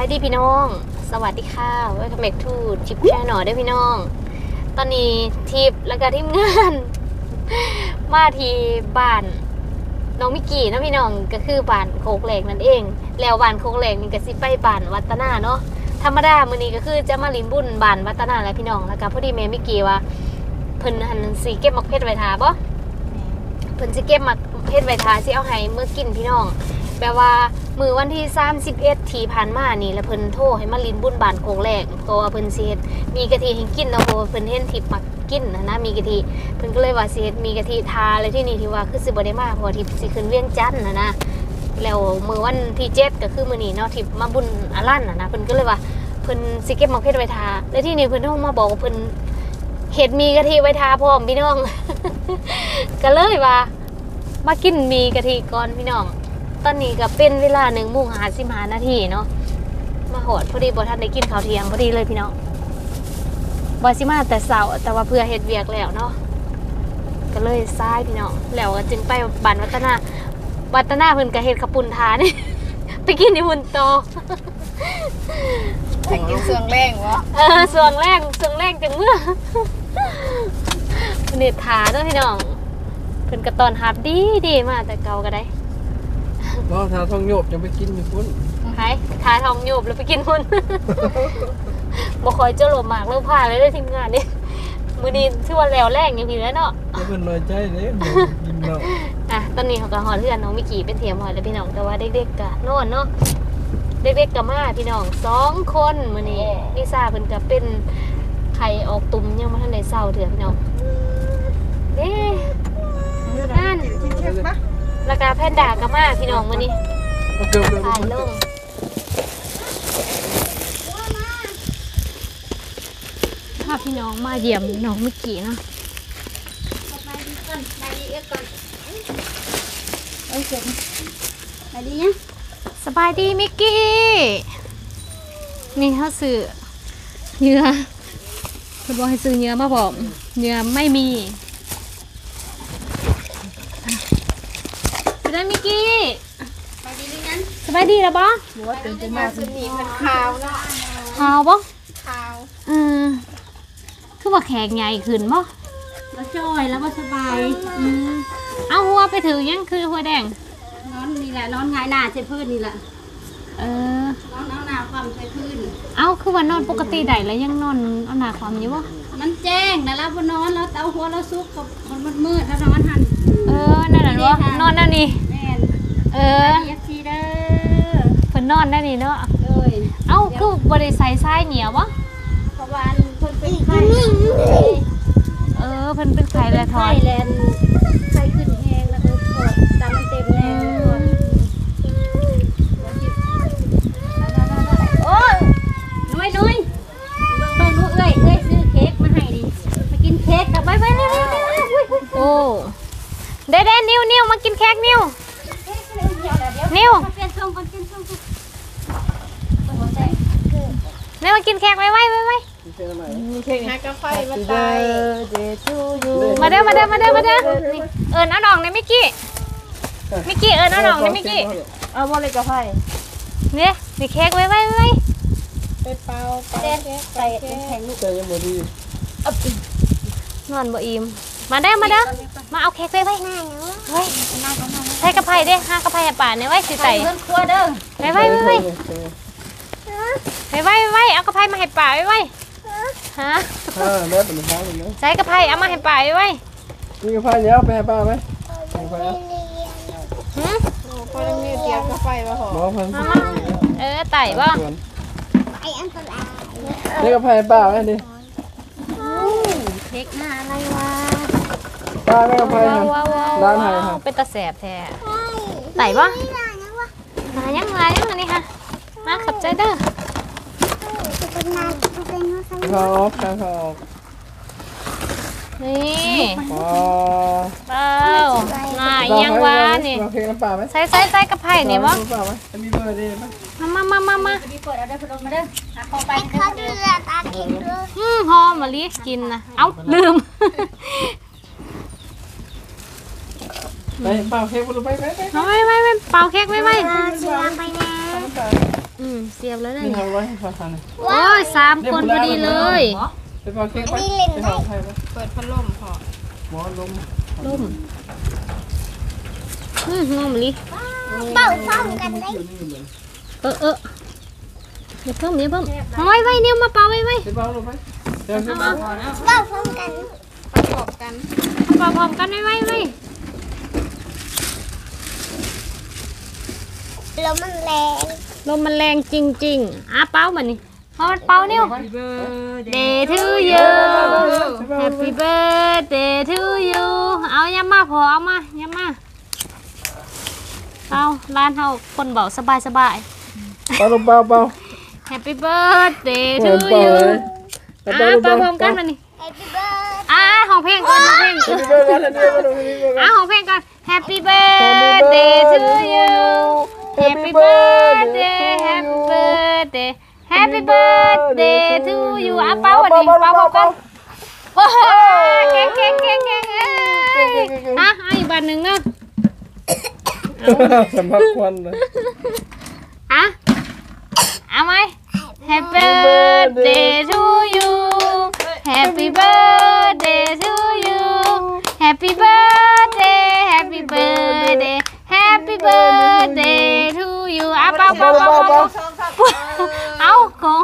ายดีพี่น้อง สวัสดีค่ะเวลคัมเบกทูจิบแช่หน่อยด้วยพี่น้อง ตอนนี้ทิปแล้วก็ทีมงาน มาที่บ้านน้องมิกกี้เนาะพี่น้องก็คือบ้านโคกแหลกนั่นเอง แล้วบ้านโคกแหลกนี่ก็สิไปบ้านวัฒนาเนาะธรรมดามื้อนี้ก็คือจะมาลินบุญบ้านวัฒนาแหล้วพี่น้องแล้วก็พอดีแม่มิกกี้ว่าเพิ่นหันสิเก็บมักเพชรไว้ทาบ่เพิ่นสิเก็บมาเพชรไว้ทาสิเอาให้เมื่อกินพี่น้องแปลว่า มือวันที่ 31ที่ผ่านมานี่แล้วเพิ่นโทรให้มาลินบุญบานโคงแรกเพราะว่าเพิ่นสิเฮ็ดมีกะทิให้กินเนาะเพราะว่าเพิ่นเห็นทิพมักกินนะนะมีกะทิเพิ่นก็เลยว่าสิเฮ็ดมีกะทิทาเลยที่นี่ที่ว่าคือสิบ่ได้มาเพราะว่าทิพสิขึ้นเวียงจันทน์นะนะแล้วมือวันที่7ก็คือมื้อนี้เนาะทิพมาบุญอาลันนะนะเพิ่นก็เลยว่าเพิ่นสิเก็บมักเพชรไว้ทาแล้วที่นี่เพิ่นโทรมาบอกว่าเพิ่นเฮ็ดมีกะทิไว้ทาพร้อมพี่น้อง ก็เลยว่ามากินมีกะทิก่อนพี่น้อง ตอนนี้ก็เป็นเวลาหนึ่งโมงหาสิบห้านาทีเนาะมาโหดพอดีบอท่านได้กินข้าวเที่ยงพอดีเลยพี่น้องบอสิมาแต่เสาร์แต่ว่าเพื่อเฮ็ดเวียกแล้วเนาะก็เลยซ้ายพี่น้องแล้วก็จึงไปบ้านวัฒนาวัฒนาเพิ่นก็เฮ็ดขาวปุ่นทานไปกินที่หุ่นโตไปกินเสืองแรงวะเออส่วงแรกส่วงแรกจังเมื่อเน็ตทาเนาะพี่น้องเพิ่นก็ตอนหับดีดีมาแต่เก่าก็ได้ รอทาทองโยบจะไปกินอยู่พุ่นใครทาทองโยบแล้วไปกินหุ้น บ่คอยเจ้าหลบหมากเลิกผ่าเลยได้อทีมงานนี่มือนี้ชื่อว่าแล้วแรงอย่างพี่แล้วเนาะ จะเป็นรอยใจเลยกินเนาะอะตอนนี้เขาก็หอนเพื่อนน้องมิกี้เป็นเทียมหอนแล้วพี่น้องแต่ว่าเด็กๆกะนอนเนาะเด็กๆกะมาพี่น้องสองคนมื้อนี้ลิซ่าเพิ่นก็เป็นไข่ออกตุ่มยังบ่ทันได้เศร้าเถื่อพี่น้องเด้นั่น แล้วก็แพนด้าก็มาพี่น้องมื้อนี้เอาเกือบเลยถ่ายลงพาพี่น้องมาเยี่ยมน้องมิกกี้เนาะเอ้ยเสร็จไปดีเนี่ยสบายดีมิกกี้ นี่เขาซื้อเนื้อคุณบอกให้ซื้อเนื้อมาบอกเนื้อไม่มี ไปได้มิกกี้ไปดีดีนั้นสบายดีแล้วบอหัวตื่นจะมาสุนีมันขาวเนาะขาวบอขาวเออคือว่าแขกใหญ่ขึ้นบอแล้วจอยแล้วว่าสบายอืมเอาหัวไปถือยังคือหัวแดงนอนนี่แหละนอนหงายหน้าใช้พื้นนี่แหละเออนอนเอาหน้าความใช้พื้นเอาคือว่านอนปกติได้แล้วยังนอนเอาหนาความอยู่บ่มันแจ้งนะแล้วพอนอนแล้วเอาหัวเราซุกกับมันมืดๆแล้วนอนหัน เออนั่นน่ะเนาะนอนนั่นนี่แม่นเออ เอฟซีเด้อเพิ่นนอนนั่นนี่เนาะเลยเอ้าคือบ่ได้ใส่ทรายเหนียวบ่เพราะว่าเพิ่นเป็นไข้เออเพิ่นเป็นไข้แล้วถอไข้นแลนไข้ขึ้นแห้งแล้วก็ถอดตามมันเต็มแห้งถอดโอ้ยน้อยน้อยเบิ่งเบิ่งลูกเอ้ยเอ้ยซื้อเค้กมาให้ดิมากินเค้กกับไปไปเร็วเร็วเร็วเร็วอุ้ยอุ้ย โอ้ เด้เด้นิ้วนิ้วมากินเค้กนิ้วนิ้วเปลี่ยนทรงก่อนเปลี่ยนทรงก่อนนิ้วมากินเค้กไว้ไว้ไว้ไว้หากาแฟมาตายมาเด้อมาเด้อมาเด้อมาเด้อนี่เอิ้นเอาน้องในมิกกี้มิกกี้เอิ้นเอาน้องในมิกกี้เอาบ่เลยกาแฟเนี่ยนี่เค้กไว้ไว้ไว้ไปเป่าเป่าเค้กใส่เป็นแข็งลูกใจยังบ่ดีนอนบ่อิ่มมาเด้อมาเด้อ มาเอาเค้กไว้ไว้ไว้ใส่กระเพราเด้ห้ากระเพราให้ป่าเนี่ยไว้สิใส่เพื่อนครัวเด้อไว้ไว้ไว้ไว้ไว้ไว้ไว้เอากระเพรามาให้ป่าไว้ไว้ฮะอ่าแล้วเป็นท้าเลยนะใส่กระเพราเอามาให้ป่าไว้ไว้มีกาแฟเยอะไปให้ป้าไหมกาแฟหืมพอมีเตียกาแฟมาหอหมอพันเอามาเออไต่บ่ไออันตรายนี่กาแฟป้าไหมดิเค้กหน้าอะไรวะ ป้าไม่กาแฟว้าวฮะว้าวว้าวร้านไหนครับเป็นตาแสบแท้ไต่บ่หายังหายังอันนี้ค่ะมาขับใจเด้อเขาออกเขาออกนี่อ๋อเป้าง่ายยังวะนี่โอเคน้ำป้าไหมใส่ใส่ใส่กระเพรานี่บ่ป้าไหมจะมีเบอร์ดีไหมมามามามามามีเปิดเอาได้พดมมาเด้อหาคอไปอืมหอมมะลิกินนะเอ้าลืม ไปเป่าเค้กไปไปไปไปเอาไว้ไว้ไว้เป่าเค้กไว้ไว้ไปอืมเสียบแล้วนะนี่นี่ทำไว้ให้ฟังๆหน่อยโอ้ยสามคนพอดีเลยไปพอเค้กไปไปหอมไผ่ไปเปิดพัดลมพอหมอลมล่มอืมงอมลิเป่าพร้อมกันได้เออเออเดี๋ยวเพิ่มเดี๋ยวเพิ่มเอาไว้ไว้เนี่ยมาเป่าไว้ไว้ไปเบาลงไปเดี๋ยวขึ้นมาเป่าพร้อมกันประกอบกันเป่าพร้อมกันไว้ไว้ไว้ ล้วมันแรงลมมันแรงจริงๆอะเป่ามันนี่พอมันเป่าเนี่ย Day to you Happy birthday to you เอายามาพอเอามาอย่ามาเอาร้านเฮาคนเบาสบายสบายเบาลงเบาเบาๆ Happy birthday เบา to เบา you เลยอะเป่าพร้อมกันมานี่ไอ้พี่เบิร์ดอะห้องเพลงก่อนห้องเพลงไปเบากันเดี๋ยวมาดูนี่อะห้องเพลงก่อน Happy birthday to you Happy birthday Happy birthday Happy birthday to you อะเป่าอันนี้เป่าพร้อมกันว้าวเก่งเก่งเก่งเก่งเอ้ยอะเอาอีกบันหนึ่งเนาะสำหรับควันเลยอะเอาไหม Happy birthday to you Happy birthday to you Happy birthday Happy birthday Happy birthday to you อะเป่าเป่าเป่าเป่าเป่าเอาของ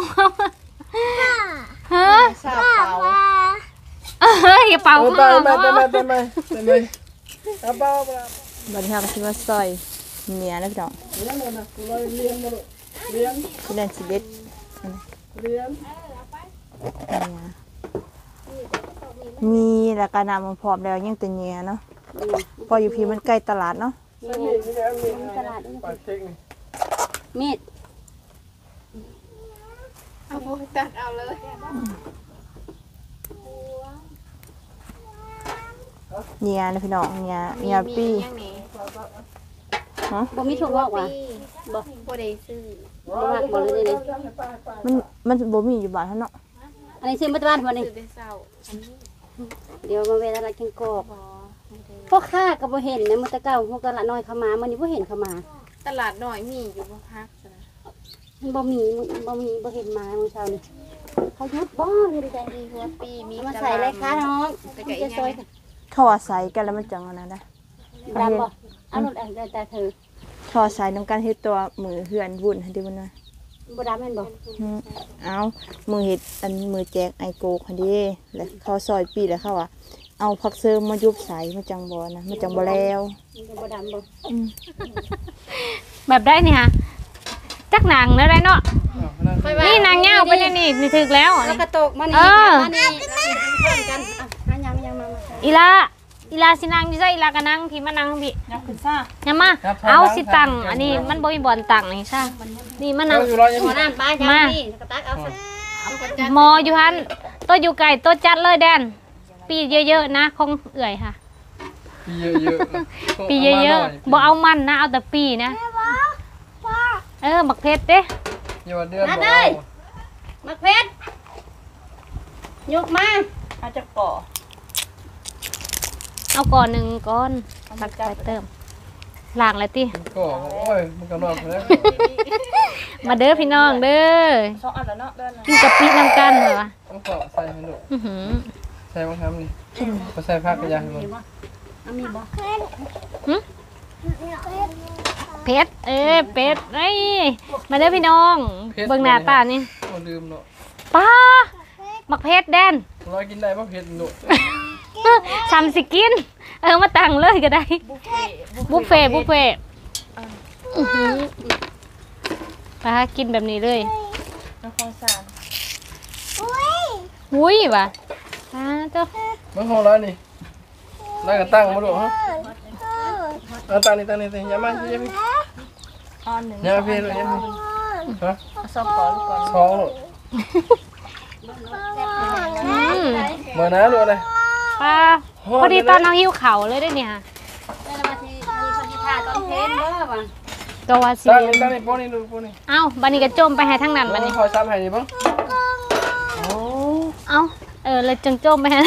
เฮ้ยชาเป่าเฮ้ยอย่าเป่าเอาข้างไปนอกไปเนาะไปไปไปไปเอาเบาเบาบัดนี้เราก็คิดว่าซอยเมียนะพี่น้องเลี้ยงเลยนะเราเลี้ยงมาลูกเลี้ยงพี่เดือนสิบเอ็ดเลี้ยงมีแล้วก็นำมาพร้อมแล้วยังแต่เนียเนาะพออยู่พี่มันใกล้ตลาดเนาะ นี่นี่แล้วนี่ตลาดปากเค้กนี่มีดเอาพวกตัดเอาเลยเนียนะพี่น้องเนียเนียปี้ยังนี่บ่มีถั่วงอกว่ะบ่ได้ซื้อบ่มักบ่เลยเด้มันมันบ่มีอยู่บ้านเฮาเนาะอันนี้ซื้อมาจากบ้านบ่นี่ซื้อได้เศร้าเดี๋ยวมาเวลากินกรอบ พ่อค้าก็บ่เห็นนะมื้อแตะเก้าพวกตลาดน้อยเข้ามามื้อนี้บ่เห็นเข้ามาตลาดหน่อยมีอยู่บ่พักซะนะมันบ่มีมันบ่มีบ่เห็นมาเมื่อเช้านี่เขาหยุดบ่นี่ได้มีหัวปีมีมาใส่เลยค่ะน้องมันจะซอยกันเขาว่าใส่กันแล้วมันจังอันนั้นนะดำบ่เอารถเอาแต่เธอเขาว่าใส่น้ำกันเฮ็ดตัวมือเฮือนวุ่นให้ดีมันว่าบ่ดำแม่นบ่อืมเอามือเฮ็ดอันมือแจกไอโกกหั่นเดิแล้วเขาซอยปีแล้วเขาว่า เอาผักเสริมมายุบใส่มันจังบ่นะมันจังบ่แล้วมันจะบ่ดำบ่อืมแบบได้นี่ฮะจักหนังแล้วได้เนาะเอานั่นนี่นางเงาไปนี่นี่นี่ถึกแล้วแล้วก็ตกมานี่เออ มานี่เพื่อนกันอะหายังยังมามาอีลาอีลาสินางอยู่ใช่อีลาก็นั่งพี่มานั่งพี่ยัขึ้นซ่าอย่ามาเอาสิตังอันนี้มันบ่มีบอลตังนี่ซ่านี่มานั่งเอาอยู่รอยังขไงอน้ำปลายังมานี่กระตักเอาซะหมออยู่หันตัวอยู่ไก่ตัวจัดเลยแดน ปีเยอะๆนะคงเอื่อยค่ะ ปีเยอะๆปีเยอะๆบ่เอามันนะเอาแต่ปีนะเออบักเพชรเด้อย่าว่าเดือนบ่เอามะเพชรยกมาเอาจักก่อเอาก่อนหนึ่งก้อนตักใส่เติมล้างแล้วติก็โอ้ยมันก็นอนไปแล้วมาเด้อพี่น้องเด้อสองอันแล้วเนาะเด้อกินกะปิน้ำกันเหรอวะต้องเกาะใส่ให้ลูกอื้อหือใส่บ้างครับนี่ก็ใส่ผ้ากระยาให้มันเอามีบ่เพชรเอ้ยเป็ดเอ้ยมาเด้อพี่น้อง เบิ่งหน้าตานี่โอ้ลืมเนาะป้าบักเพชรแดนร้อยกินได้ป่ะเผ็ดลูกทำสิกิน เออมาตั้งเลยก็ได้ บุฟเฟ่ต์บุฟเฟ่ต์อื้อหือป้ากินแบบนี้เลยอุ้ยว่ะ ป้าเจ้ามันของร้านนี่ร้านก็ตั้งมาดูฮะเอาตั้งนี่ตั้งนี่ตั้งนี่อย่ามาอย่ามาอย่ามาพี่ลูกอย่ามาฮะสองก่อนก่อนสองลูกอืมเมื่อนะลูกเลยป้าพอดีตอนเราหิวเข่าวเลยได้อเนี่ยได้ละมาทีมีคนที่ทาตอนเพนบ่ว่ะตัววาซีตั้งนี่ตั้งนี่ป้อนนี่ลูกป้อนนี่เอ้าบันนี้ก็จมไปให้ทั้งนั้นบันนี้ขอซ้ำให้ดิบ้างเอ้า เออเลยจังจมไปฮะ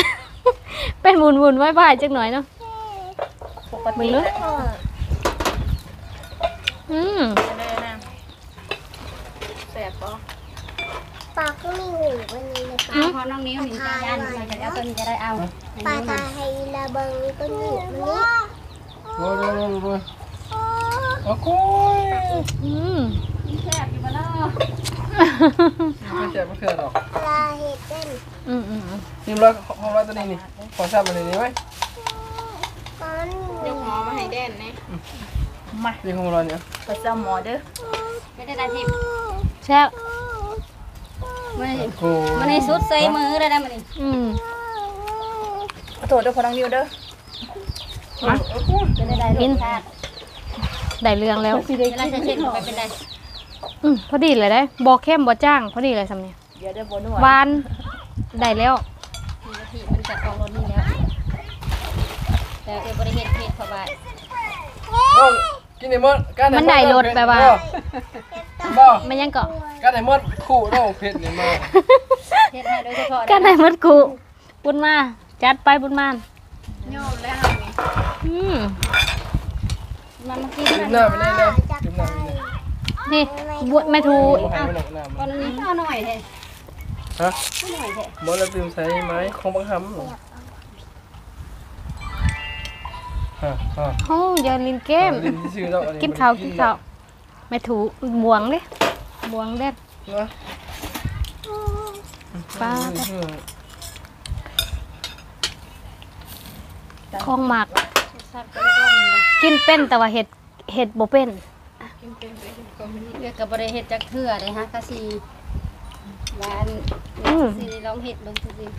เป็นวุ่นวุ่นๆไว้บ่ายจังหน่อยเนาะปกมึติงเลยอืมสบบ่ปลาก็มีหูวันนี้เลยปลาเอาของน้องนิ้วนี่จะยันมันจะเอาตัวนี้จะได้เอาปลาตาให้ระเบิงก็หนีมันนี้โอ้ยโอ้ยโอ้ยโอ้โหอืมแซ่บอยู่บ่เนาะ ไม่เจ็บไม่เคือหรอกปลาเห็ดเป็นอืมอืมอืมทีมเราของเราตัวนี้นี่ขอทราบมาเลยนี่ไหมตอนเดี๋ยวหมอมาให้แดนนะมานี่ของเราเนี่ยไปเจาหมอเด้อไม่ได้ได้ทิพแซ่บมันโอ้โหมันในสุดใส่มือได้ได้มันนี่อืมขอโทษเด้อพอน้องนิวเด้อจะได้ได้รสชาติได้เรื่องแล้วเวลาจะเช็ดไปเป็นไร อืมพอดีเลยได้บ่เข้มบ่จ้าง พอดีเลยสำเนียงเดี๋ยวเด้อบ่นวหวานได้แล้วมีกะทิมันจะออกรสนี่แล้วแต่เออบริเฮ็ดเผ็ดเพราะว่าโอ้ยกินไอ้มดการมันได้รสแบบว่า บ่มันยังเกาะ การไอ้มดคู่เราเผ็ดนี่มาเฮ็ดให้โดยเฉพาะกันได้หมดกูบุญมา จัดไปบุญมานยอมแล้วนี่อืมมันมากินจิ้มัมนหน้าไปเลยนะจิ้มหน้าไปเลย นี่บวชไม่ถูโอ้กยหายไปหนักหน้าตอนนี้เอาหน่อยเถอะฮะเอาหน่อยเถอะมดเราตื่นใส่ไหมของบังคับฮะฮะโอ้ยาลินเกม ลิ้นชื่อเราอักินข้าวกินข้าวไม่ถูกบวงเด้บวงเด็ดนะปลาคองหมัก สักก็ก็มีนะกินเป็นแต่ว่าเห็ดเห็ดบ่เป็นเรียกกับบริเฮ็ดจักเทื่อเลยฮะกะสีหวานอืมสิลองเฮ็ดเบิ่งซื่อ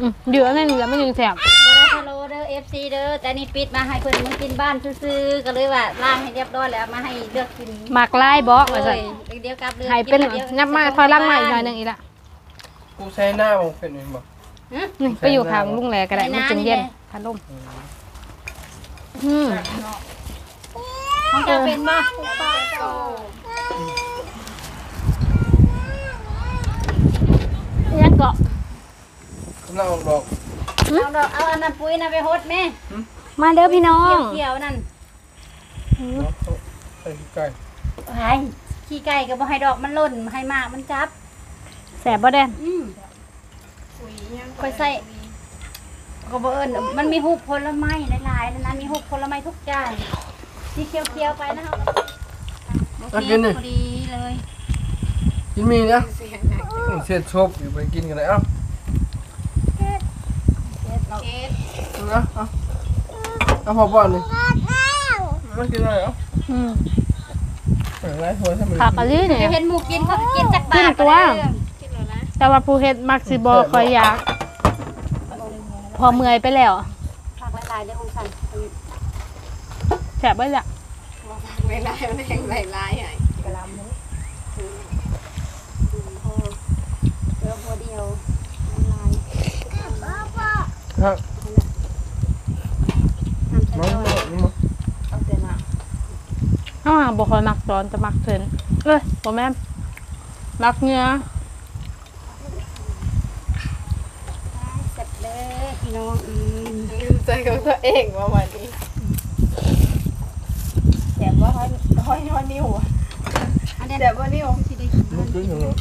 อืมเดือดนั่นเหลือไม่ยังแสบๆบ่ได้พะโลเด้อ FC เด้อแต่นี่ปิดมาให้เพิ่นมากินบ้านซื่อๆก็เลยว่าล้างให้เรียบร้อยแล้วมาให้เลือกกินหมักลายบอกว่าเลซั่นยเดี๋ยวกลับเลยให้เป็นนับมาถอยหล่างมาอีกหน่อยหนึงอีกละกูใช้หน้ามึงเป็นยังไงนี่ไปอยู่ข้างลุงแหลก็ได้มันจึงเย็นพัดลมอืมของ เจ้าเป็นบ่ยังเกาะกำลังออกดอกเอาดอกเอาอันนั้นปุ๋ยน่ะไปโฮดแม่มาเด้อพี่น้องเกี่ยวๆนั่นใส่ไก่ไห้ขี้ไก่ก็บ่ให้ดอกมันหล่นให้มากมันจับ แสบบ่แดนอืมปุ๋ยยังค่อยใส่ก็บ่เอิ้นมันมีหุบผลไม้หลายๆนะมีหุบผลไม้ทุกอย่าง สีเขียวๆไปนะครับโอเคพอดีเลยกินมีเนี่ยเสียงหนักเสียดชบอยู่ไปกินกันเลยเอ้าเฮ็ดเราเคสเอาเอาเอาพอบ่อนนี่มากินอะไรเอ้าอืมอะไรหัวใช่ไหมผักอะลีเนี่ย เห็นหมูกินเขาก็กินจักบาทกินตัวก็ได้กินแล้วนะแต่ว่าผู้เฮ็ดมักสิบ่ค่อยอยาก พอเมื่อยไปแล้วผักหลายๆเด้อของสัน แสบบ่ล่ะไม่ไล่ไม่แข่งไล่ไล่ไอ้เดี๋ยวพอเดียวลายฮะน้ำใส่มาซอยมามาเอาแต่น้อ้าวบ่ค่อยมักตอนแต่มักเส้นเอ้ยบ่แม่มักเนื้อเสร็จเลยพี่น้องอืมใจของตัวเองว่าวันนี้ำแถม ว่าห้อยห้อยห้อยนิ้วอะอันนี้แถมว่านิ้วสิได้กินลูกขึ้นเหรอ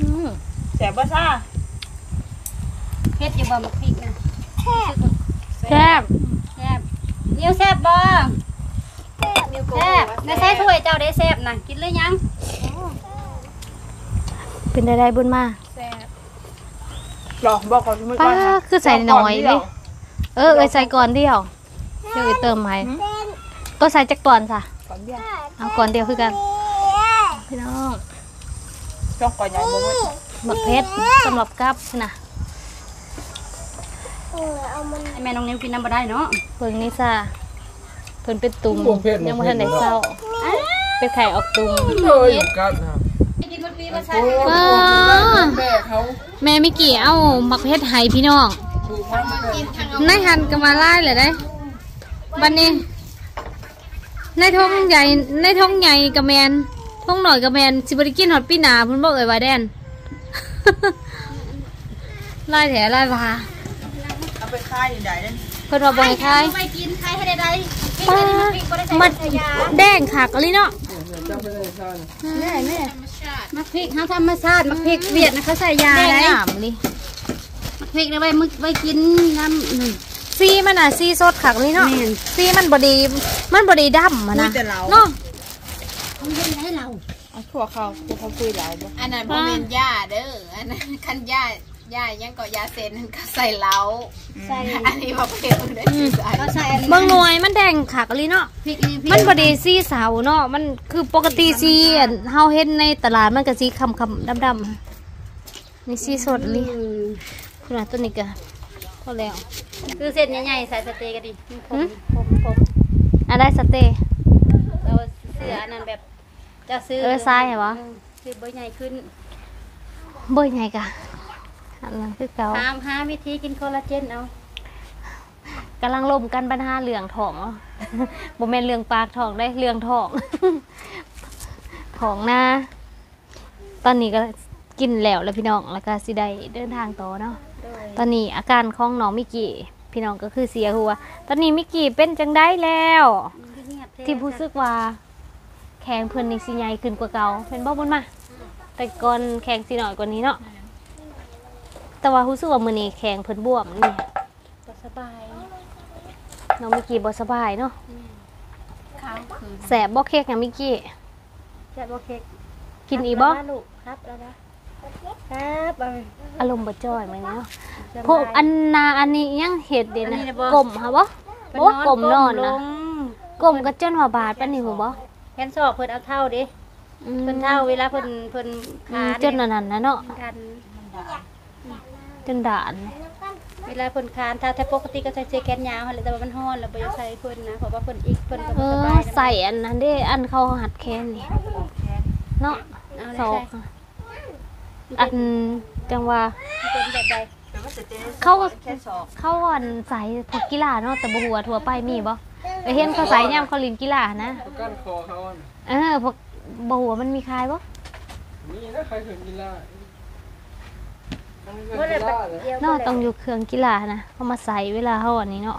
อืมแถมว่าซ่าเผ็ดอยู่บ่มักพริกนะแซ่บแซ่บนิ้วแซ่บบ่นิ้วโกแซ่บในใส่ถ้วยเจ้าได้แซ่บนะกินเลยยังเป็นได้ๆบุญมาแซ่บหลอกบอกก่อนไม่ป้าก่อนนะคือใส่น้อยเลยเออเอ้ยใส่ก่อนเดียวเดี๋ยวไปเติมให้ก็ใส่จักก่อนจ้ะก่ อนเดียวเอาก่อนเดียวคือกันพี่น้องจ้องก่อนใหญ่บ่หมดหมักเพชรสำหรับกับนะเอามันให้แม่น้องนิ้วกินน้ำบ่ได้เนาะเพิ่งนี่จ้ะเพิ่นเป็นตุ่มบ่เผ็ดยังบ่ทันได้เศร้าเป็นไข่ออกตุ่มเฮ้ยกัดนะกินมันปีมาใส่ว้าแม่เขาแม่มิกี่เอาหมักเพชรให้พี่น้องถูกมันแม่นายหันก็มาไล่เลยได้บัดนี้ ในท้องใหญ่ในท้องใหญ่กับแมนท้องหน่อยกับแมนสิบริกินหอดปีหนาเพุ่นบอกเอ่ยว่าแดนไล่แถไล่พาเอาไปค่ายใหญ่ๆเลยเพิ่นว่าบ่ให้คายไปกินใครให้ได้ได้ป้ามัดแดงขากอะไรเนาะเดี๋ยวเจ้าไปเลยซ่อนแม่แม่มักพริกเฮาธรรมชาติมักพริกเวียดนะเขาใส่ยาแดงได้งามดิมักพริกนะไว้มึกไว้กินน้ำนี่ ซีมันอะซีสดขักนี่เนาะแม่นซีมันบดีมันบดีดำอะนะแต่เราเนาะเขาเฮ็ดให้เราเอาขัวเขาขัวเขาคุยเราบ่อันนั้นบ่แม่นย่าเด้ออันนั้นคันย่าย่ายังก็ยาเซนนั่นก็ใส่เหล้าใส่อันนี้บ่เผ็ดได้ใส่เขาใส่อันเบิ่งหน่วยมันแดงขักเลยเนาะพริกนี่พริกมันบดีซีเสาเนาะมันคือปกติซีอันเฮาเห็นในตลาดมันก็สีคำคำดำดำๆอะนี่ซีสดเลยอืมคุณอาตัวนี้ก็ พอแล้ว คือเส้นใหญ่ๆใส่สเต็กก็ดีผม ผมผมอะได้สเต้เราเสื้ออันนั้นแบบ จะซื้อเออทรายเหรอวะมคือเบอร์ใหญ่ขึ้นเบ่ยไงกะอันนั้นคือเก่าตามหาวิธีกินคอลลาเจนเอากำลังลมกันปัญหาเรื่องท้องเนาะบ่แม่นเรื่องปากท้องได้เรื่องท้อง ท้องนะ ตอนนี้ก็กินแล้วแล้วพี่น้องแล้วก็สิได้เดินทางต่อเนาะโดย ตอนนี้อาการของน้องมิกกี้พี่น้องก็คือเสียหัว ตอนนี้มิกกี้เป็นจังได้แล้วเงียบๆที่รู้สึกว่า แข็งเพิ่นนี่สิใหญ่ขึ้นกว่าเก่าเป็นบ่บุญมา แต่ก่อนแข็งสิน้อยกว่านี้เนาะแต่ว่ารู้สึกว่ามื้อนี้แข็งเพิ่นบวมนี่บ่สบายน้องมิกกี้บ่สบายเนาะข้าวคืนแสบบ่เค้กหยังมิกกี้จะบ่เค้กกินอีกบ่ครับแล้วนะลูกครับ แล้วนะครับเอาอารมณ์บ่จ้อยมื้อนี้เนาะสบายพวกอันนาอันนี้ยังเฮ็ดเด้นะอันนี้น่ะบ่กลมหาบ่เพิ่โอ้กลมนอนลนะงกลมก็จนว่าบาดปานนี้หูบ่แขนศอกเพิ่นเอาเท่าดิอืมเพิ่นเท่าเวลาเพิ่นเพิ่นอืขามจนอันนั้นนะเนาะกันจนด่านเวลาเพิ่นคานถ้าถ้าปกติก็ใส่เสื้อแขนยาวหั่นแหละแต่ว่ามันร้อนแล้วบ่อยากใส่เพิ่นนะเพราะว่าเพิ่นอีกเพิ่นก็เอบ่สอบายนะใส่อันนั้นเด้อันเขาหัดแขนนี่เนาะเอาศเลอยกใส่อั นจังว่าเป็นแบบใดเขาเขาอันใส่พวกกีฬาเนาะแต่บ่ฮู้ว่าทั่วไปมีบ่ไปเห็นเขาใส่ยามเขาเล่นกีฬานะก้านคอเขาอะเออพวกบ่ฮู้ว่ามันมีขายบ่นี่นะใครเคยกินล่าอันนี้เคบ่ยได้กินไปล่าเลยเดียวเนาะบ่ต้องได้อยู่เครื่องกีฬานะเขามาใส่เวลาเฮาอันนี้เนาะ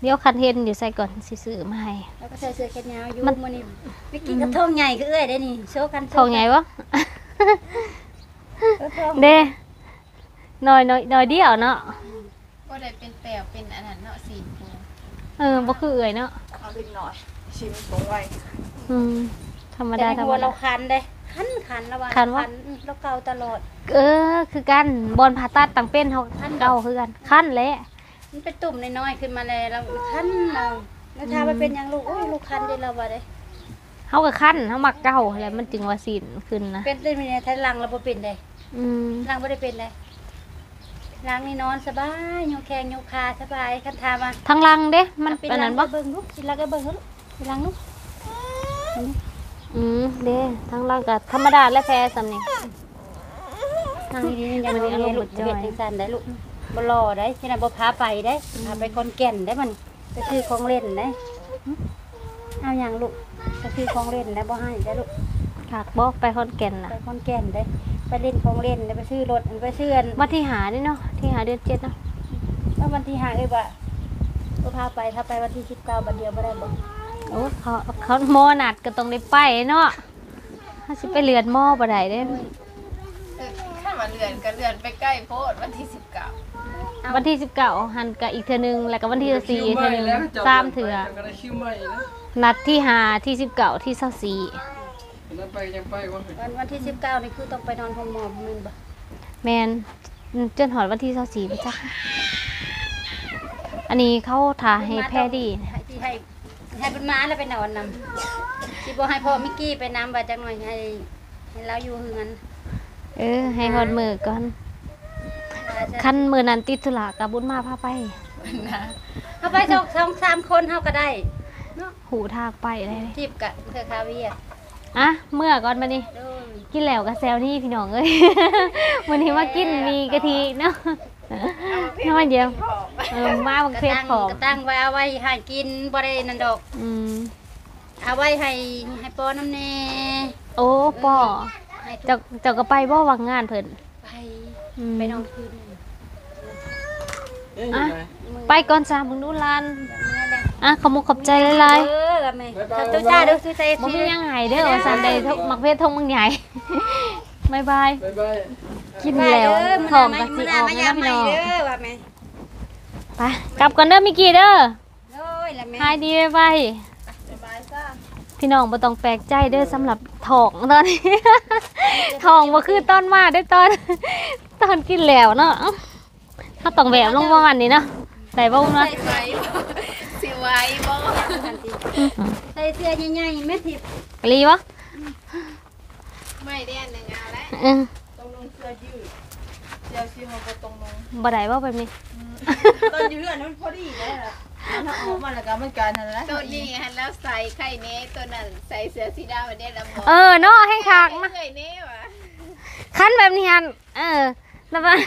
เดี๋ยวคันเห็นเดี๋ยวใส่ก่อนสิซื้อมาให้แล้วก็ใส่เสื้อแขนยาวอยู่มันมื้อนี้ไปกินกระทงใหญ่คือเอ้ยได้นี่โชว์กันโชทองว์ไงบ่กระทง เด้หน่อยหน่อยหน่อยเดียวเนาะบ่ได้เป็นแปลวเป็นอันนั้นเนาะสีฟูเออบ่คือเอ่ยเนาะเอาเล็กหน่อยชิมของไว้อืมธรรมแต่ดาในธรรหัมวเราดาคันเด้คันคันระหว่างคันวะ อืมเราเกาตลอด เออ คือกันบอลผ่าตัดต่างเป็นเขาเก่าคือกันขั้นแหละมันเป็นตุ่มน้อยๆขึ้นมาเลยเราคันเราแล้วถ้ามันเป็นหยังลูกโอ้ยลูกคันได้เราว่าได้ เขาก็ขั้นเขามักเก่าแล้วมันจึงว่าสินขึ้นนะเป็นได้มีในท้ายหลังเราบ่เป็นได้อืมหลังบ่ได้เป็นได้หลังนี่นอนสบายโยกแข้งโยกขาสบายคันทามาทางหลังเด้ มันเป็นอันหลันั้งนบ่บ่เบิ่งลูกสิลักก็เบิ่งลูกสิหลังลูกอืมเด้ทางหลังก็ธรรมดาและแพ้สำนี่ทางนี้ยังมันมีบ่อารมณ์ลูกบ่จ้อยเฮ็ดจังซั่นได้ลูกบ่รอได้สิน่ะบ่พาไปได้พาไปคนแก่นได้มันไปซื้อของเล่นได้เอาหยังลูก ไปซื้อของเล่นได้บ่ให้ได้ลูก ขากบอกไปคอนแก่นนะไปคนแก่นได้ไปเล่นของเล่นได้ไปซื้อรถไปซื้ออันวันที่หานี่เนาะที่หาเดือนเจ็ดเนาะว่าวันที่ห้าเอ้ยบ่ก็พาไปถ้าไปวันที่สิบเก้าบัดเดียวบ่ได้บ่โอ้เขาเขาหมอนัดก็ต้องได้ไปเนาะเขาสิไปเลือนหม้อบ่ได้เด้เออข้ามาเลื่อนก็เลื่อนไปใกล้โพดวันที่สิบเก้าวันที่สิบเก้าหันกับอีกเทื่อนึงแล้วก็วันที่สี่อีกเทื่อนึงสามเถื่อก็ได้คิวใหม่นะ นัดที่หาที่สิบเก้าที่เศร้าสี่แล้วไปยังไปว่าวันวันที่สิบเก้านี่คือต้องไปนอนห้องหมอแม่นบ่แมนจนหอดวันที่เศร้าสี่ไปจ้ะอันนี้เขาทาให้แพรดีให้ที่ให้ให้เป็นม้าแล้วไปนอนนำสิบ่ให้พ่อมิกกี้ไปนำว่าจังหน่อยให้ให้เราอยู่คืองั้นเออ ให้หอดมือก่อนว่าจะขั้นมือนั้นติดธุระกับบุญมาพาไป นะเอาไปสองสองสามคนเฮาก็ได้ หูทากไปเลยทิปกะเธอคาเวียอะเมื่อก่อนมานี่โดยกินแล้วกับแซวนี่พี่น้องเอ้ย วันนี้มากินมีกะทิเนาะน้อยเดียวเออมาบังกระเพชรตั้งผอมกระตั้งไว้เอาไว้ให้กินบ่ได้นั่นดอกอืมเอาไว้ให้ให้ป้อนน้ำแน่โอ้ป่อให้ทุกเจ้าเจ้าก็ไปบ่วางงานเพิ่นไปอืมไปนอนคืนเอ๊ะยังไงมือไปก่อนจ้ามึงดูลานเมื่ อแหละอะขอบมุกขอบใจหลายเออแม่ตุ๊จ้าดูซื้อใจๆบ่มีหยังไห้เด้อสันใดทุกมักเพชรทงมังใหญ่บ๊ายบาย บ๊ายบายกินแล้วหอมกะสิออกเลยนะพี่น้องเด้อว่าแม่ไปกลับก่อนเด้อมิกกี้เด้อโอ้ยละแม่หายดีบ๊ายบายพี่น้องบ่ต้องแปลกใจเด้อสำหรับท้องตอนนี้ ท้องบ่คือตอนมาได้อตอน ตอนกินแล้วเนาะเฮาต้องแหวมลงประมาณนี้เนาะได้บ่เนาะสิ ไว้บ่สิไว้บ่ใส่เสื้อใหญ่ๆแม่ทิพย์รีบ่ไม่ได้อันหนึ่งเอาแล้วเออตรงลงเสื้อยืดเสื้อชีมันก็ตรงลงบ่ได้บ่แบบนี้ตอนยืดอันนั้นพอดีเลยล่ะถ้าออกมาแล้วก็มันการนั่นแหละตัวนี้หันแล้วใส่ไข่เน่ตัวนั้นใส่เสื้อสีดำอันนี้แล้วบอกเออเนาะให้คักมา ไข่เน่วะคันแบบนี้ฮันเออแล้วมัน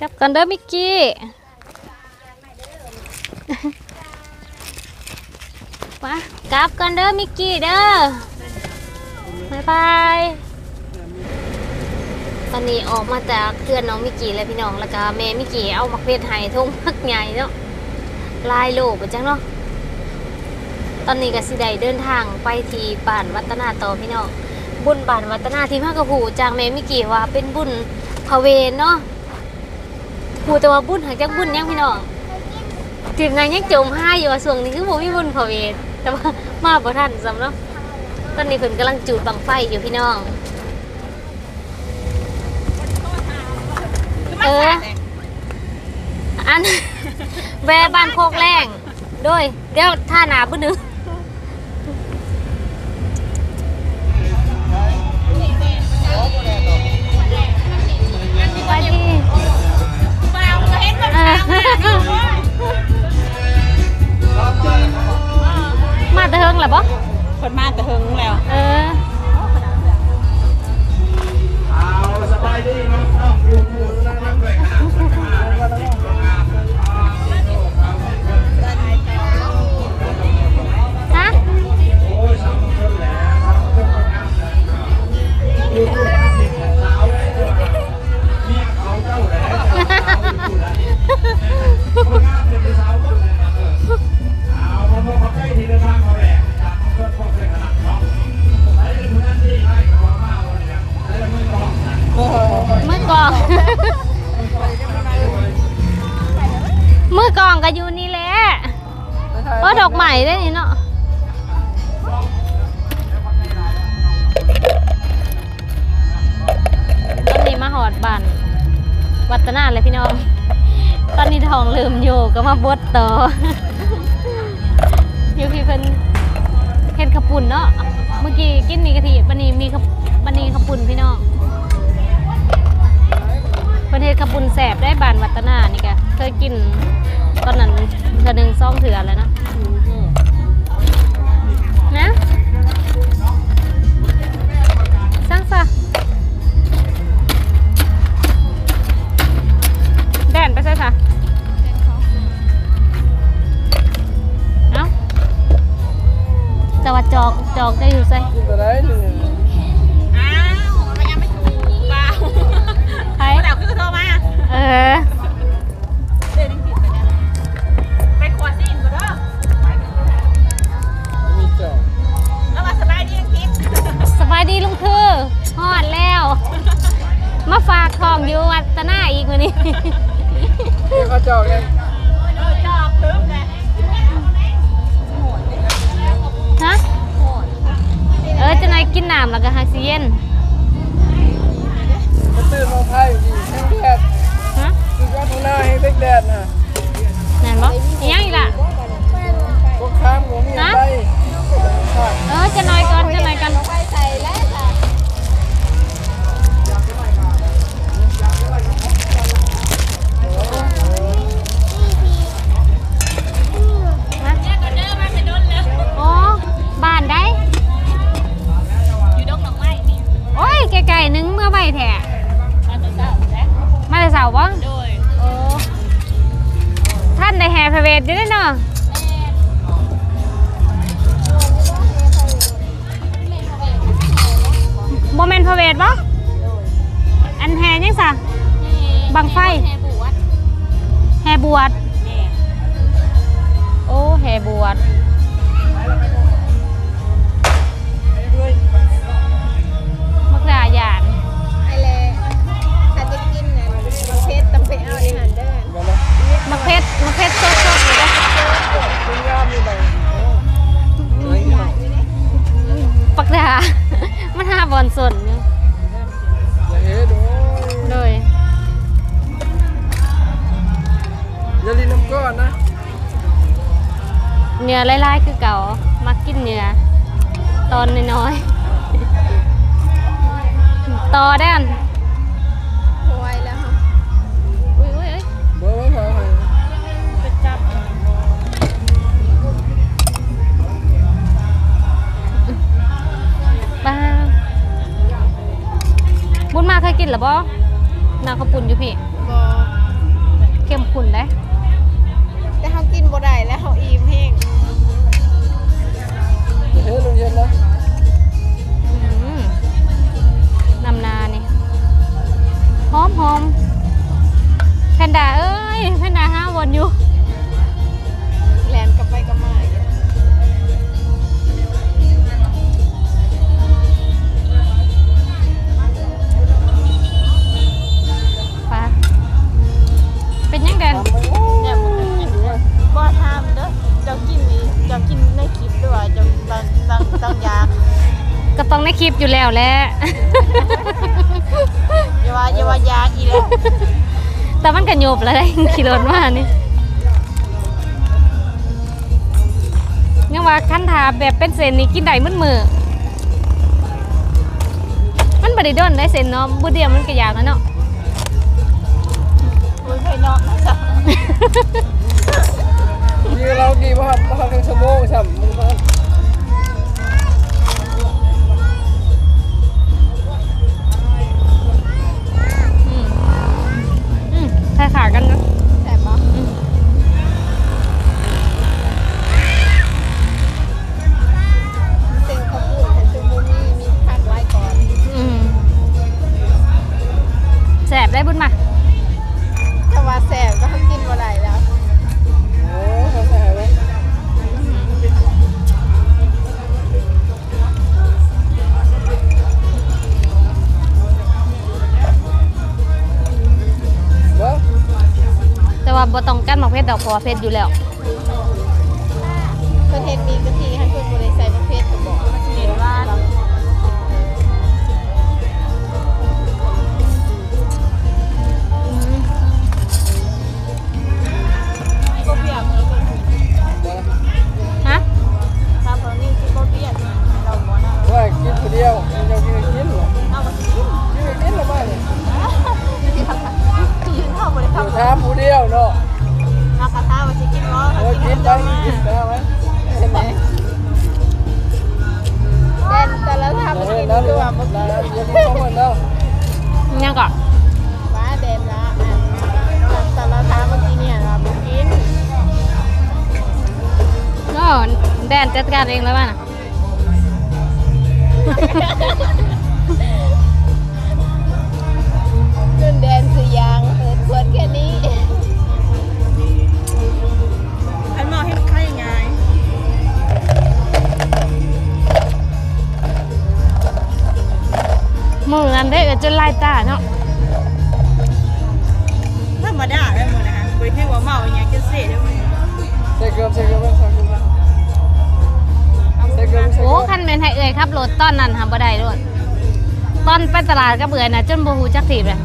กลับก่อนเด้อมิกกี้ มากลับก่อนเด้อมิกกี้เด้อบ๊ายบายตอนนี้ออกมาจากเพื่อนน้องมิกกี้แล้วพี่น้องแล้วก็แม่มิกกี้เอามักเพชรให้ทุ่งมักใหญ่เนาะลายโลบจังเนาะตอนนี้ก็สิได้เดินทางไปที่บ้านวัฒนาต่อพี่น้องบุญบ้านวัฒนาที่พระกระผูจากแม่มิกี่ว่าเป็นบุญพระเวรเนาะ ผูแต่ว่าบุญหางจากบุญยังพี่น้องทีมงานยังจมห้าอยู่ว่าส่วงนี้คือบ่มีบุญพระเวรแต่ว่ามาบ่ทันสำเนาะตอนนี้เพิ่นกำลังจูดบังไฟอยู่พี่น้อง เออ อันแวะบ้านโคกแรงโดยเดี๋ยวท่าหนาบุ้นึง ปุ่นเนาะ เมื่อกี้กินมีกะทิบันนี้มีขบันนี้ขปุ่นพี่น้องประเทศขปุ่นแสบได้บานวัฒนานี่กะเคยกินตอนนั้นเธอหนึ่งซ่องเถื่อแล้วนะนะสร้างซะแดนไปใส่ซะ แต่ว่าจอกจอกจะอยู่ใส่กินอะไรนี่อ้าวมันยังไม่ถูกเปล่าใครเดี๋ยวคือโทรมาเออเดี๋ยวนึงผิดไปแล้วไปขวดซีนกูเด้อมีจอกแล้วมาสบายดียังทิพย์สบายดีลุงคือฮอดแล้ว มาฝากของอยู่วัฒนาอีกวันนี้นี่เขาจอกเลย ออจะนายกินน้ำแล้วก็ฮักซีเย็นมาตื่นมาไพ่ดีแห้งแดดฮะคือว่าทูน่าให้เด็กแดดน่ะนั่นบ่ เนื้อลายๆคือเก่ามักกินเนื้อตอนน้อยๆต่อได้อันไวแล้วค่ะอุ้ยอุ้ยอุ้ยเบอร์ว่าเขาให้ไปจับบ้าบุญมาเคยกินหรือบ่นาข้าวปุ่นอยู่พี่บ่เข้มขุ่นได้แต่เฮากินบ่ได้แล้วเฮาอิ่ม แห้งอย่าเฮ็ดโรงเรียนนะอืมนำนานี่หอมหอมแพนด้าเอ้ยแพนด้าห้าวนอยู่ ก็ต้องในคลิปอยู่แล้วแหละ อย่าว่าอย่าว่าอยากอีแล้วแต่มันก็โยบแล้วได้ขี่รถมานี่ยังว่าคันถาแบบเป็นเซนนี่กินได้มืดมือมันบไดิโดนได้เซนเนาะบุเดียวมันก็ยากแล้วเนาะโอ้ยเคยนอนนะจ๊ะนี่เรากี่บ่ครับบ่ครับครึ่งชั่วโมงซ้ำมึงมา อืมใส่ขากันนะแซ่บบ่ซึ่งเขาพูดแต่ซึ่งบ่มีมีผักไว้ก่อนอืมแสบได้บุญมาถ้าว่าแซ่บก็ บ่ต้องกั้นหมกเพชรดอกพอเพชรอยู่แล้วประเทศมีกะทิให้ เองแล้วำบ่ได้ด้วยตอนไปตลาดก็เบื่อนะจนบ่ฮู้จักถีบเลย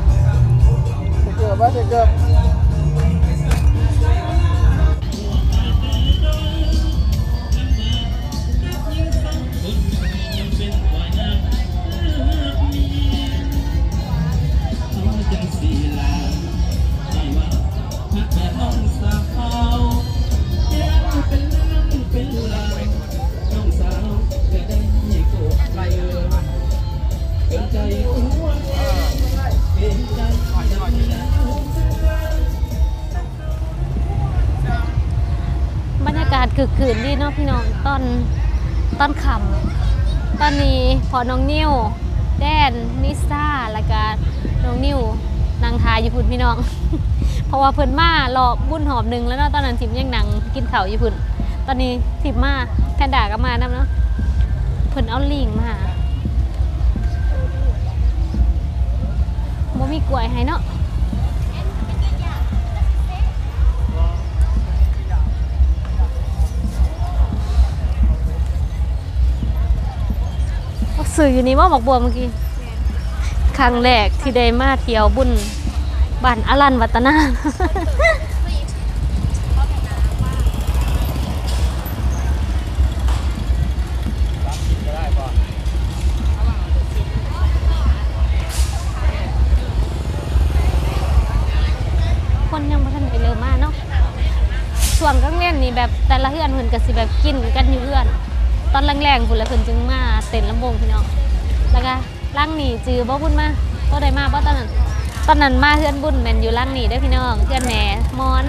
เกือบว่าใส่เกือบ รรยากาศคึกคืนดีเนาะพี่น้องตอนตอนคำตอนนี้พอน้องนิวแดนนิซ่าแล้วก็น้องนิวนางทายอยู่พุ่นพี่น้อง เพราะว่าเพิ่นมารอบุญหอบหนึ่งแล้วเนาะตอนนั้นทิมยังนังกินเข้าวอยู่พุ่น ตอนนี้ทิมมาแพนด้าก็มานํเนาะเพิ่นเอาลิงมาหาบ่มีกล้วยให้เนาะ สื่ออยู่นี่ว่าบอกบัวเมื่อกี้ครั้งแรกที่ได้มาเที่ยวบุญบ้านอลันวัตนาคนยังบ่ทันได้เริ่มมาเนาะส่วนกลางเล่นนี่แบบแต่ละเฮือนเพิ่นก็สิแบบกินกันอยู่เฮื อนแรงๆพุ่นแล้วเพิ่นจึงมาเต้นลำวงพี่น้องแล้วก็ร่างหนีจือบ่บุญมาบ่ได้มาบ่ตอนนั้นตอนนั้นมาเฮือนบุญแม่นอยู่ร่างหนีเด้อพี่น้องเฮือนแหม่มอน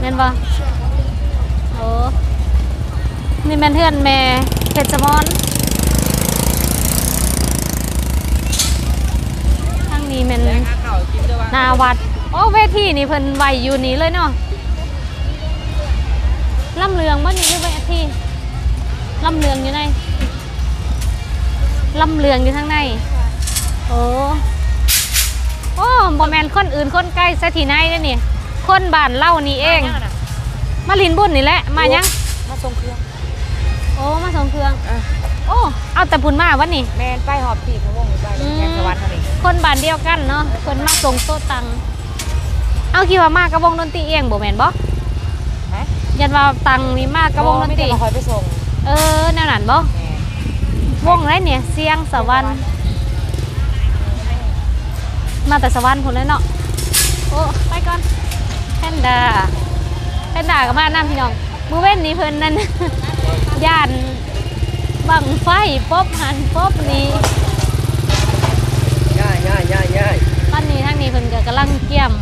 แม่นบ่โอ้นี่แม่นเฮือนแม่เพชรมอนทางนี้แม่นนาวัดโอ้เวทีนี่เพิ่นไหวอยู่นี่เลยเนาะลำเลืองบ่นี่คือเว ทีลำเลืองอยู่ในลำเลืองอยู่ทางใน โอ้โอ้บ่แม่นคนอื่นคนใกล้ซะที่ไหนเด้อนี่ คนบ้านเล่านี่เอง มาลินบุญนี่แหละ มายัง มาส่งเครื่อง โอ้ มาส่งเครื่องโอ้ เอาแต่บุญมาวันนี้ แมนไปหอบตีพระวงศ์ไปอืมแกงสวรรค์ทะเลคนบ้านเดียวกันเนาะเพิ่นมาส่งโต๊ะตัง เอาคิดว่ามากระวงดนตรีเองบ่แม่นบ่ฮะ ยันว่าตังนี่มากกระวงดนตรีมาคอยไปส่งเออแนวนั้นบ่แม่วงไรเนี่ยเสียงสวรรค์มาแต่สวรรค์พุ่นเลยเนาะโอ้ไปก่อนแพนด้าแพนด้าก็มานำพี่น้องมื้อเว้นนี้เพิ่นนั่นย่านบังไฟป๊อบหันป๊อบนี้ง่ายง่ายง่ายง่ายตอนนี้ทางนี้เพิ่นก็กำลังเกี่ยม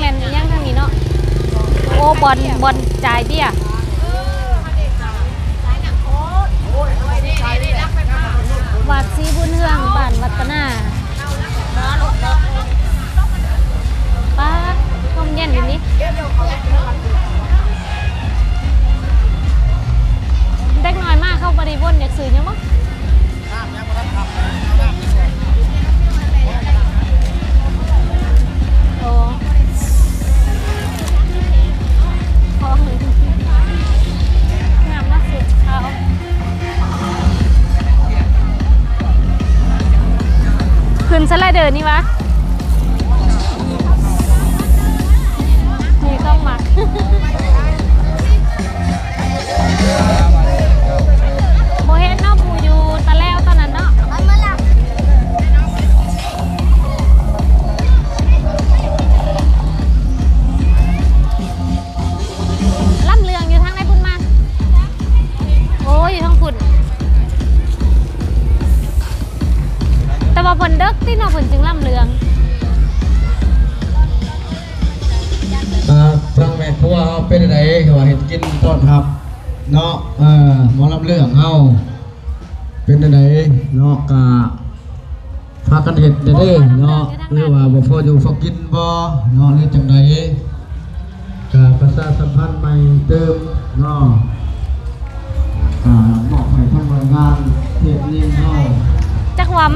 แมนยังทางนี้เนาะโอ้บอลบอลจ่ายเบี้ยวัดซีบุญเฮืองบ้านวัฒนาป้าห้องเย็นอยู่นี่เด็กน้อยมากเข้าบริบนอยากซื้อยังมั้ง นี่วะ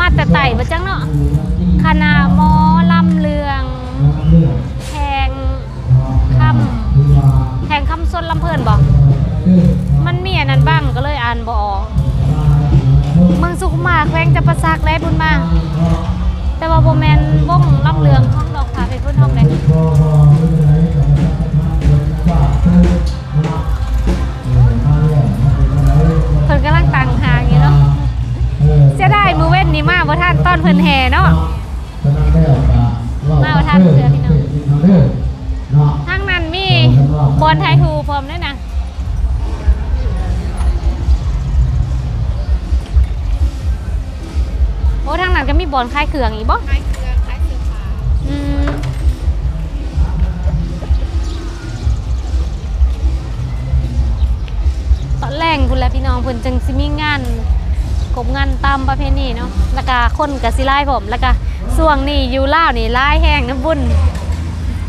มาแต่ไต่บ่จังเนาะคณะหมอลำเรืองหมอลำเรื่องแทงคำแทงคำส้นลำเพิ่นบ่เด้อมันมีอันนั้นบ้างก็เลยอ่านบ่ออกเมืองสุขุมาแขวงจะประซักและบุญมา แต่ว่าบ่แมนวงลำเรืองห้องดอกผาเป็นพุ่นห้องใดเพิ่นกำลังตังหางอยู่ เนาะเสียดายมื้อเว้นนี้มาบ่ทันตอนเพิ่นแห่เนาะมาเอาท่านเสือพี่น้องทางนั้นมีบอลไทยทูพร้อมด้วยนะโอ้ทางนั้นก็มีบอลคลายเครื่องอีกบ่คล้ายเครือคล้ายเสื้อผ้าอืมตอนแรกพุ่นแหละพี่น้องเพิ่นจังสิมีงาน กบงานตามประเพณีเนาะแล้วก็คนกับสิไล่ผมแล้วก็ช่วงนี้อยู่ล่าวนี่ไล่แห้งน้ำบุญ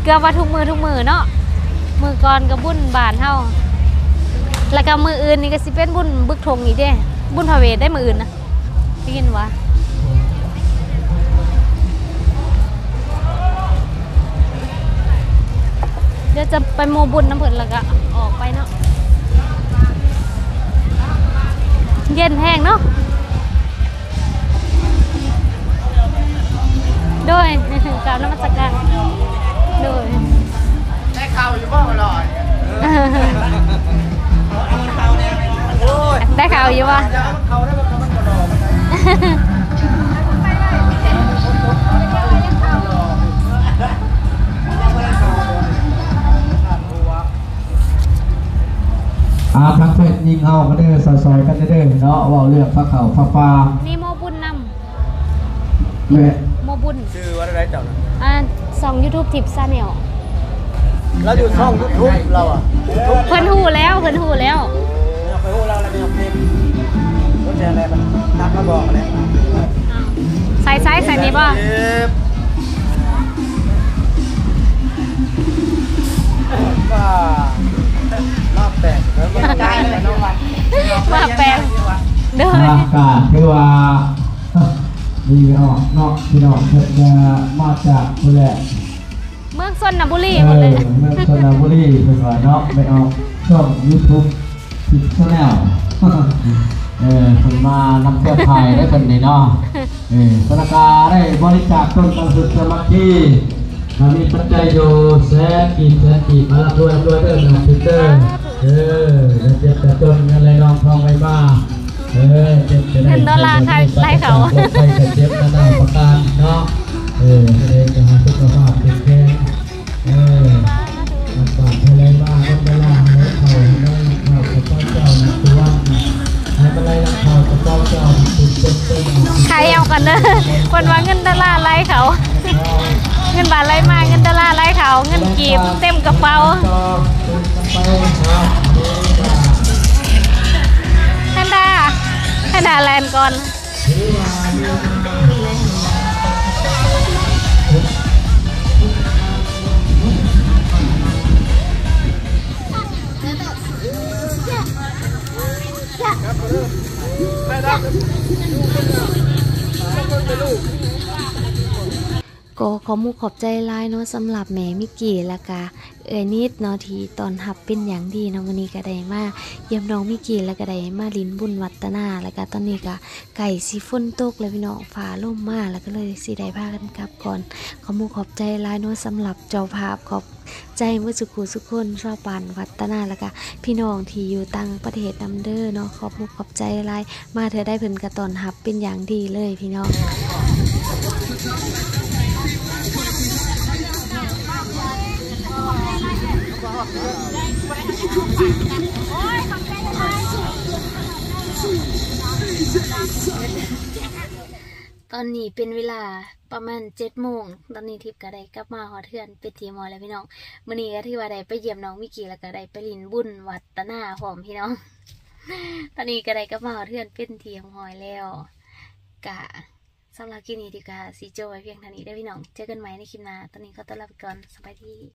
เกือบว่าทุกมือทุกมือเนาะมือก่อนกับบุญบานเฮาแล้วก็มืออื่นนี่ก็สิเป็นบุญบึกทงอีกเด้ บุญพระเวทได้มืออื่นนะได้ยินวะเดี๋ยวจะไปโมบุญน้ำเพิ่นแล้วก็ออกไปเนาะเย็นแห้งเนาะ โดยกล่าวน้ำมัสการโดยได้ข่าวอยู่บ้างอร่อยได้ข่าวอยู่ว่าเขาได้มาคำมันกระดอกอาทั้งเพชรยิงเอาก็เด้อซอยๆกันเด้อเนาะเว่าเรื่องพระเขาพระปลานี่โมบุญนแม่ำโม บุญชื่อว่าอะไรเจ้านะอ่าสองยูทูบทิปซาเนลเราอยู่ช่องยูทูบเราอะเพิ่นหูแล้วเพิ่นหูแล้วเราไปโอ้เราแล้วไม่เอาเพลงรถแชร์อะไรมันนัดมาบอกเลยใส่ไซส์ใส่นี่ป่ะว่ารอบแตกแล้วมันได้เลยน้องวันว่าแปลงเด้ออากาศคือว่า ดีไปออกเนาะพี่น้องเพิ่นจะมาจากพุ่นแหละเมืองซนบุรีเอหมดอเลยเมืองชนบุรีเพิ่นว่าเนาะไปออกช่อง YouTube ทิปชาแนลเออเพิ่นมานำเสื้อไทยได้เพิ่นนี่เนาะเออธนาคารได้บริจาคต้นการศึกสามัคคีเรามีปัจจัยอยู่แสนกี่แสนกี่มารับด้วยรับด้วยเด้อนะพีเตอร์เอออย่าเจ็บแต่จนอะไรรองทองไว้บ้า เออเจ็บจะได้เงินดอลลาร์ค่ะไล่เขาโรคภัยไข้เจ็บนานาประการเนาะเออจะได้จะหาสุขภาพแข็งแรงเออมันปากอะไรบ้างก็ไม่ล่าให้เขาได้ข่าวกับเจ้าเจ้านะคือว่าให้มาไล่ข่าวกับเจ้าเจ้าติดเต้นเต้นใครเอากันเด้อคนว่าเงินดอลลาร์ไล่เขา เงินบาทไล่มาเงินดอลลาร์ไล่เขา เงินกีบเต็มกระเป๋า แพนด้าแลนก่อน ก็ขอมูขอบใจลายเนาะสำหรับแม่มิกกี้และกะเอยนิดเนาะที่ตอนหับเป็นอย่างดีเนาะวันนี้ก็ได้มาเยี่ยมน้องมิกกี้แล้วก็ได้มาลินบุญวัฒนาแล้วก็ตอนนี้ก็ไก่สีฝนตกเลยพี่น้องฟ้าล่มมาแล้วก็เลยสิได้พากันกลับก่อนขอมูขอบใจลายเนาะสำหรับเจ้าภาพขอบใจเมื่อสุขุสุขคนชอบปานวัฒนาแล้วก็พี่น้องที่อยู่ต่างประเทศนำเด้อเนาะขอบมูขอบใจลายมาเธอได้เพิ่นกระตอนหับเป็นอย่างดีเลยพี่น้อง ตอนนี้เป็นเวลาประมาณเจ็ดโมง ตอนนี้ทิพย์ก็ได้กลับมาหอเทือนเป็นทีมอแล้วพี่น้องมื้อนี้ก็ที่ว่าได้ไปเยี่ยมน้องมิกี้แล้วก็ได้ไปลินบุญวัดตนาพร้อมพี่น้อง ตอนนี้ก็ได้กลับมาหอเทือนเป็นทีมหอยแล้วกะสำหรับคลิปนี้ที่กะสีโจไว้เพียงเท่านี้ได้พี่น้อง เจอกันใหม่ในคลิปหน้า ตอนนี้ก็ต้อนรับไปก่อนสบายดี